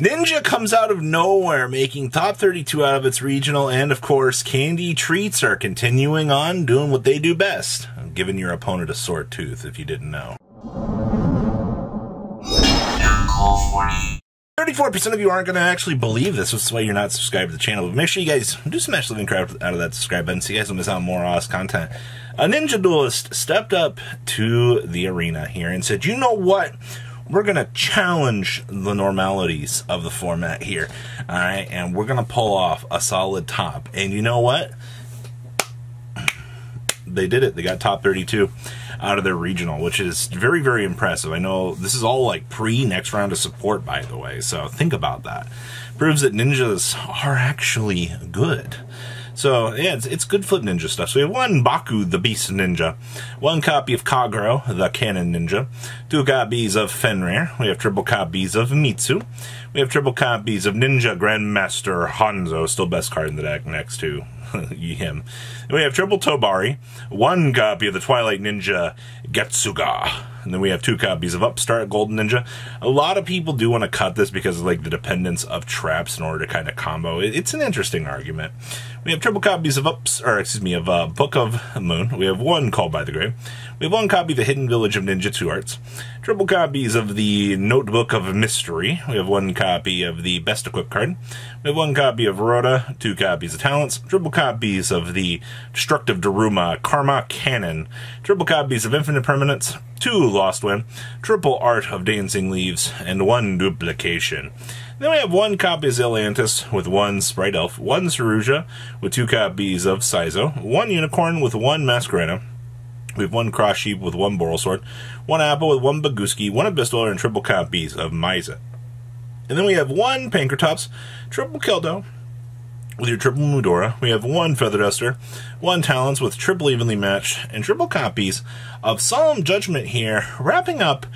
Ninja comes out of nowhere, making top 32 out of its regional, and of course, Candy Treats are continuing on doing what they do best, giving your opponent a sore tooth, if you didn't know. 34% of you aren't going to actually believe this, which is why you're not subscribed to the channel. But make sure you guys do smash the link right out of that subscribe button so you guys don't miss out on more awesome content. A ninja duelist stepped up to the arena here and said, you know what? We're going to challenge the normalities of the format here. All right. And we're going to pull off a solid top. And you know what? They did it. They got top 32 out of their regional, which is very, very impressive. I know this is all like pre next round of support, by the way. So think about that. Proves that ninjas are actually good. So yeah, it's, it's good Flip Ninja stuff. So we have one Baku, the Beast Ninja, one copy of Kagero, the Cannon Ninja, two copies of Fenrir. We have triple copies of Mitsu. We have triple copies of Ninja Grandmaster Hanzo, still best card in the deck next to him. We have triple Tobari, one copy of the Twilight Ninja Getsuga. And then we have two copies of Upstart Golden Ninja. A lot of people do want to cut this because of like the dependence of traps in order to kind of combo. It's an interesting argument. We have triple copies of Ups, or excuse me, of uh, Book of Moon. We have one Called by the Grave. We have one copy of The Hidden Village of Ninjutsu Arts. Triple copies of the Notebook of Mystery. We have one copy of the Best Equipped card. We have one copy of Rhoda, two copies of Talents, triple copies of the Destructive Daruma Karma Cannon, triple copies of Infinite Impermanence, two Lost Wind, triple Art of Dancing Leaves, and one Duplication. Then we have one copy of Zelantis with one Sprite Elf, one Saruja with two copies of Saizo, one Unicorn with one Masquerena, we have one Cross Sheep with one Boral Sword, one Apple with one Bagooska, one Abyss and triple copies of Miza. And then we have one Pankratops, triple Keldo, with your triple Mudora. We have one Feather Duster, one Talons with triple evenly matched, and triple copies of Solemn Judgment here, wrapping up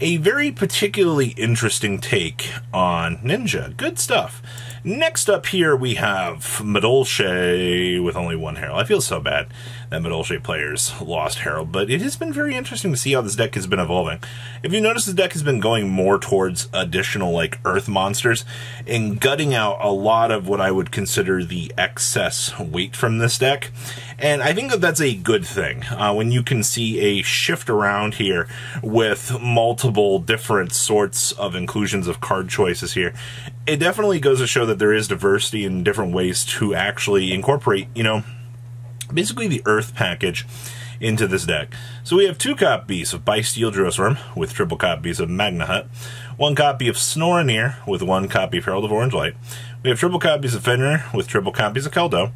a very particularly interesting take on Ninja. Good stuff. Next up here we have Madolche with only one Herald. I feel so bad that Madolche players lost Herald, but it has been very interesting to see how this deck has been evolving. If you notice, the deck has been going more towards additional like Earth monsters and gutting out a lot of what I would consider the excess weight from this deck. And I think that that's a good thing uh, when you can see a shift around here with multiple different sorts of inclusions of card choices here. It definitely goes to show that there is diversity in different ways to actually incorporate, you know, basically the Earth package into this deck. So we have two copies of Bystial Jerusalem with triple copies of Magna Hut, one copy of Snoranir with one copy of Herald of Orange Light. We have triple copies of Fenrir with triple copies of Keldo.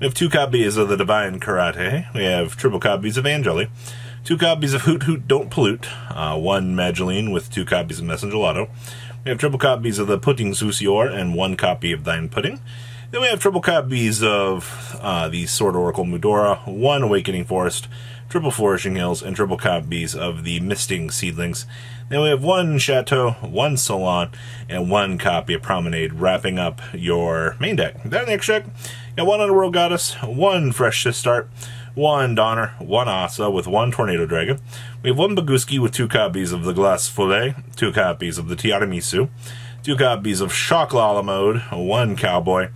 We have two copies of the Divine Karate. We have triple copies of Angeli. Two copies of Hoot Hoot Don't Pollute. Uh, one Mageline with two copies of Messenger Lotto. We have triple copies of the Pudding Susior and one copy of Thine Pudding. Then we have triple copies of uh, the Sword Oracle Mudora, one Awakening Forest, triple Flourishing Hills, and triple copies of the Misting Seedlings. Then we have one Chateau, one Salon, and one copy of Promenade, wrapping up your main deck. Then next check, got one Underworld Goddess, one Fresh to Start, one Donner, one Asa with one Tornado Dragon. We have one Bagooska with two copies of the Glass Follet, two copies of the Tiaramisu, two copies of Shock Lala Mode, one Cowboy,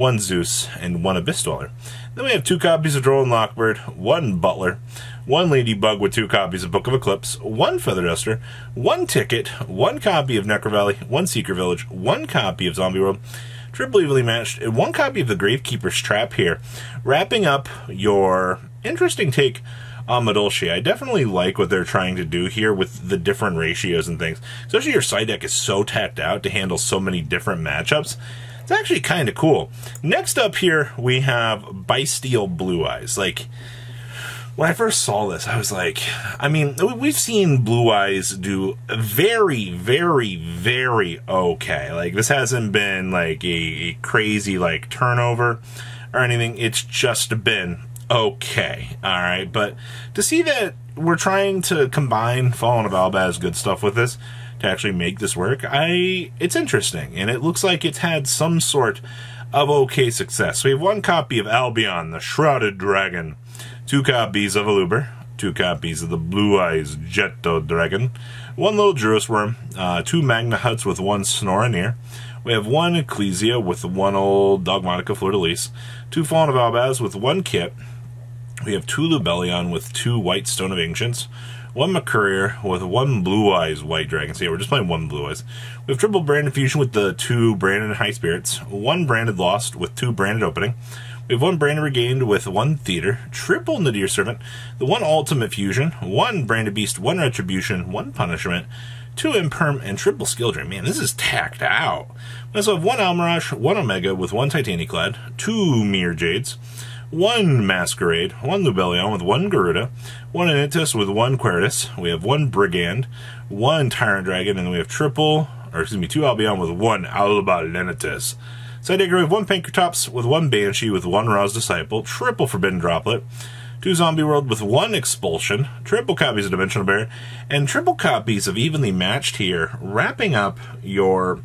one Zeus, and one Abyss Dweller. Then we have two copies of Drone Lockbird, one Butler, one Ladybug with two copies of Book of Eclipse, one Feather Duster, one Ticket, one copy of Necro Valley, one Secret Village, one copy of Zombie World, triple evenly matched, and one copy of the Gravekeeper's Trap here, wrapping up your interesting take on Madolche. I definitely like what they're trying to do here with the different ratios and things. Especially your side deck is so tacked out to handle so many different matchups. It's actually kind of cool. Next up here, we have Bystial Blue Eyes. Like, when I first saw this, I was like, I mean, we've seen Blue Eyes do very, very, very okay. Like, this hasn't been like a, a crazy, like, turnover or anything. It's just been okay. All right. But to see that we're trying to combine Fallen of Albaz good stuff with this to actually make this work, I, it's interesting. And it looks like it's had some sort of okay success. We have one copy of Albion, the Shrouded Dragon two copies of Aluber, two copies of the Blue Eyes Jetto Dragon, one little Druiswurm, uh, two Magna Huts with one Snoraneer. We have one Ecclesia with one old Dogmatika Fleur de Lis, two Fallen of Albaz with one kit. We have two Lubellion with two White Stone of Ancients, one Mercourier with one Blue Eyes White Dragon. So yeah, we're just playing one Blue Eyes. We have triple Branded Fusion with the two Branded High Spirits, one Branded Lost with two Branded Opening. We have one Branded Regained with one Theater, triple Nadir Servant, the one Ultimate Fusion, one Branded Beast, one Retribution, one Punishment, two Imperm, and triple Skill Drain. Man, this is tacked out. We also have one Almirage, one Omega with one Titaniclad, two Mirror Jades, one Masquerade, one Lubellion with one Garuda, one Anitus with one Queritus. We have one Brigand, one Tyrant Dragon, and we have triple, or excuse me, two Albion with one Alba Lenitus. So I we have one Pankratops with one Banshee with one Ra's Disciple, triple Forbidden Droplet, two Zombie World with one Expulsion, triple copies of Dimensional Bear, and triple copies of Evenly Matched here, wrapping up your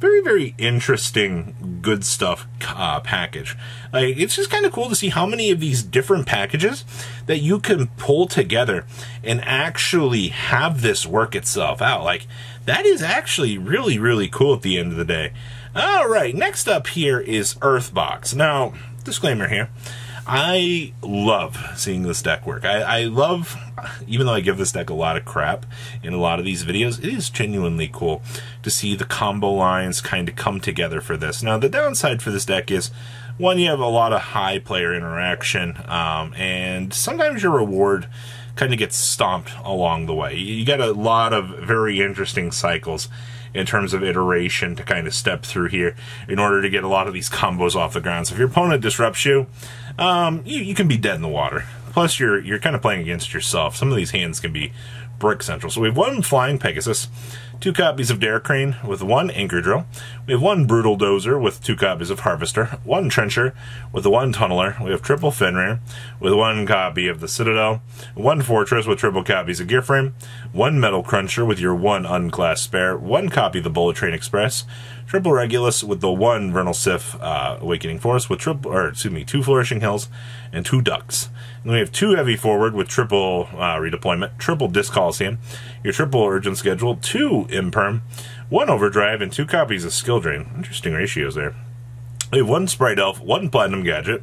very, very interesting good stuff uh, package. Like, it's just kind of cool to see how many of these different packages that you can pull together and actually have this work itself out. Like, that is actually really, really cool at the end of the day. All right, next up here is Earthbox. Now, disclaimer here. I love seeing this deck work. I, I, love, even though I give this deck a lot of crap in a lot of these videos, it is genuinely cool to see the combo lines kind of come together for this. Now, the downside for this deck is, one, you have a lot of high player interaction, um, and sometimes your reward kind of gets stomped along the way. You get a lot of very interesting cycles in terms of iteration to kind of step through here in order to get a lot of these combos off the ground. So if your opponent disrupts you, um, you, you can be dead in the water. Plus, you're you're kind of playing against yourself. Some of these hands can be brick central. So we have one Flying Pegasus, two copies of Crane with one Anchor Drill. We have one Brutal Dozer with two copies of Harvester, one Trencher with one Tunneler. We have triple Fenrir with one copy of the Citadel, one Fortress with triple copies of Gearframe, one Metal Cruncher with your one unclassed spare, one copy of the Bullet Train Express, triple Regulus with the one Vernal Sith uh, Awakening Force with triple, or excuse me, two Flourishing Hills and two Ducks. We have two Heavy Forward with triple uh, redeployment, triple Disc your triple Urgent Schedule, two Imperm, one Overdrive, and two copies of Skill Drain. Interesting ratios there. We have one Sprite Elf, one Platinum Gadget,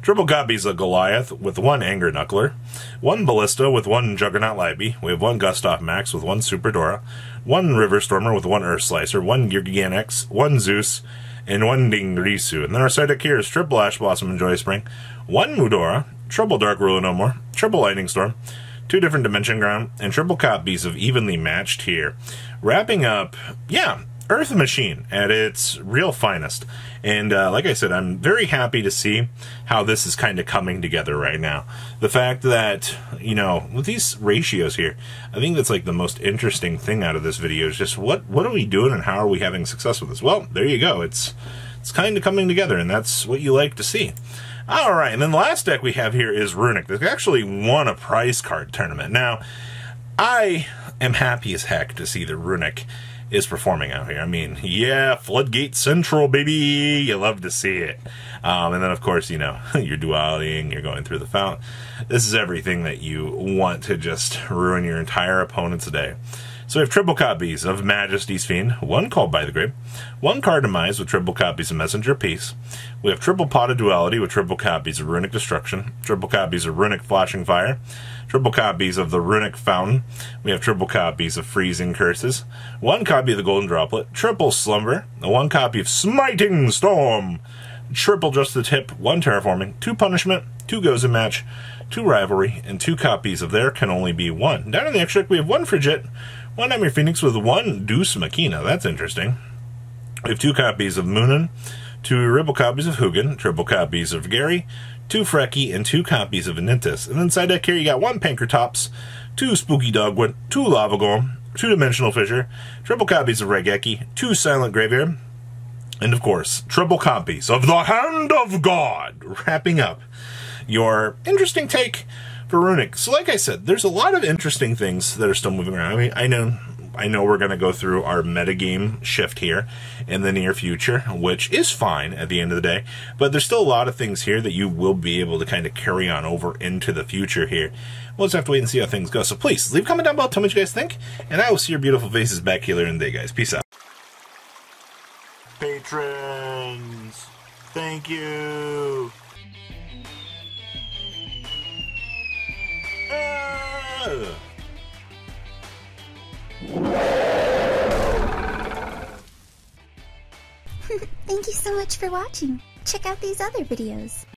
triple copies of Goliath with one Anger Knuckler, one Ballista with one Juggernaut Liebe. We have one Gustav Max with one Super Dora, one River Stormer with one Earth Slicer, one Giganix, one Zeus, and one Dingirsu. And then our side deck here is triple Ash Blossom and Joy Spring, one Mudora, triple Dark Ruler No More, triple Lightning Storm, two different Dimension Ground, and triple copies of Evenly Matched here. Wrapping up, yeah, Earth Machine at its real finest. And uh, like I said, I'm very happy to see how this is kind of coming together right now. The fact that, you know, with these ratios here, I think that's like the most interesting thing out of this video is just what, what are we doing and how are we having success with this? Well, there you go. It's, it's kind of coming together and that's what you like to see. All right, and then the last deck we have here is Runic. They actually won a prize card tournament. Now, I am happy as heck to see that Runic is performing out here. I mean, yeah, Floodgate Central, baby. You love to see it. Um, and then, of course, you know, you're dualitying, you're going through the fountain. This is everything that you want to just ruin your entire opponent's day. So we have triple copies of Majesty's Fiend, one called by the Grave, one card demise with triple copies of Messenger Peace. We have triple pot of duality with triple copies of Runic Destruction, triple copies of Runic Flashing Fire, triple copies of the Runic Fountain. We have triple copies of Freezing Curses, one copy of the Golden Droplet, triple Slumber, and one copy of Smiting Storm, triple Just the Tip, one Terraforming, two Punishment, two Goes in Match, two Rivalry, and two copies of There Can Only Be One. Down in the extra deck, we have one Frigid, one Nightmare Phoenix with one Deuce Machina. That's interesting. We have two copies of Munin, two triple copies of Hugin, triple copies of Gary, two Freki, and two copies of Anintis. And then side deck here, you got one Pankratops, two Spooky Dogwood, two Lava Golem, two Dimensional Fissure, triple copies of Raigeki, two Silent Graveyard, and of course, triple copies of the Hand of God, wrapping up your interesting take for Runic. So, like I said, there's a lot of interesting things that are still moving around. I mean, I know I know we're going to go through our metagame shift here in the near future, which is fine at the end of the day. But there's still a lot of things here that you will be able to kind of carry on over into the future here. We'll just have to wait and see how things go. So please leave a comment down below, tell me what you guys think, and I will see your beautiful faces back here later in the day, guys. Peace out. Patrons, thank you. Thank you so much for watching. Check out these other videos.